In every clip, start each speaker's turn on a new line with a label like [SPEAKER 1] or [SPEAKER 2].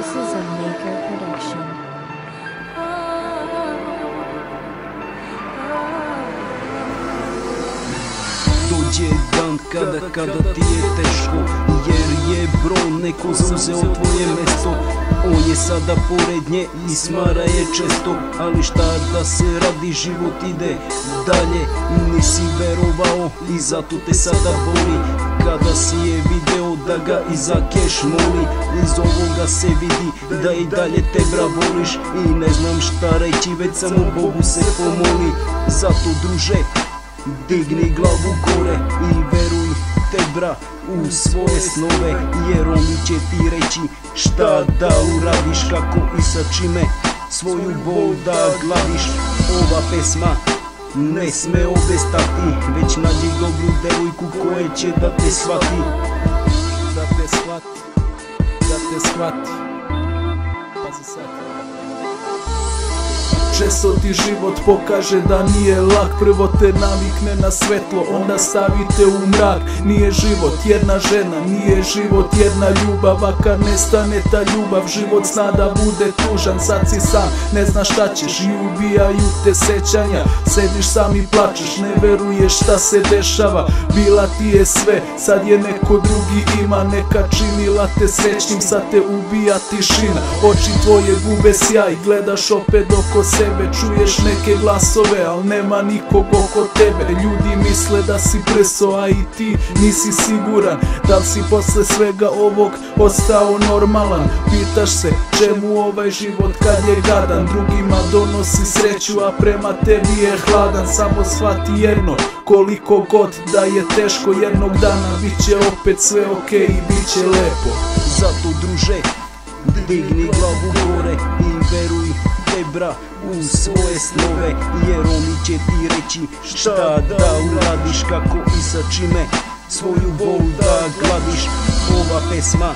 [SPEAKER 1] Maker Production.
[SPEAKER 2] Dođe dan kada, kada ti je teško Jer je bro neko zauzeo tvoje mesto. On je sada pored nje i smara je često Ali šta da se radi, život ide dalje. Nisi verovao i zato te sada boli Kada si je video da ga iza keš moli. Iz ovoga se vidi da i dalje te bra voliš. I ne znam šta reći, već samo Bogu se pomoli. Zato druže, Digni glavu gore i veruj te bra u svoje snove Jer oni će ti reći šta da uradiš Kako i sa čime svoju bol da glaviš Ova pesma ne sme obestati Već nađi dobru devojku koja će da te shvati
[SPEAKER 3] da te shvati, da te shvati. Pazi sad. Često ti život pokaže da nije lak. Prvo te navikne na svetlo, onda stavite u mrak. Nije život jedna žena, nije život jedna ljubav. A kad nestane ta ljubav, život zna da bude tužan. Sad si sam, ne znaš šta ćeš i ubijaju te sećanja. Sediš sam i plačeš, ne veruješ šta se dešava. Bila ti je sve, sad je neko drugi ima. Neka činila te srećnim, sad te ubija tišina. Oči tvoje gube sjaj, gledaš opet oko sebe Čuješ neke glasove, al nema nikog oko tebe. Ljudi misle da si preso, a i ti nisi siguran Da li si posle svega ovog ostao normalan. Pitaš se čemu ovaj život kad je gadan. Drugima donosi sreću, a prema tebi je hladan. Samo shvati jedno, koliko god da je teško Jednog dana bit će opet sve okej i bit će lepo.
[SPEAKER 2] Zato druže, digni glavu gore te bra u svoje snove Jer oni će ti reći šta da uradiš Kako i sa čime. Svoju bol da gladiš Ova pesma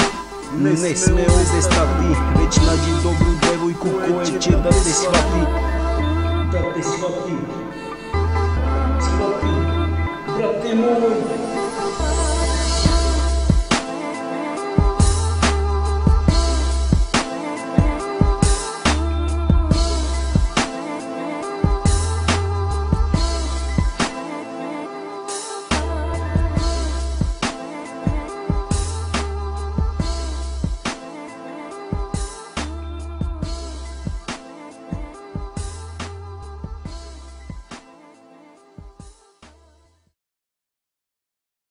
[SPEAKER 2] ne sme ovdje stati. Već nađi dobru devojku koja će da te shvati. Da te shvati. Shvati, brate moj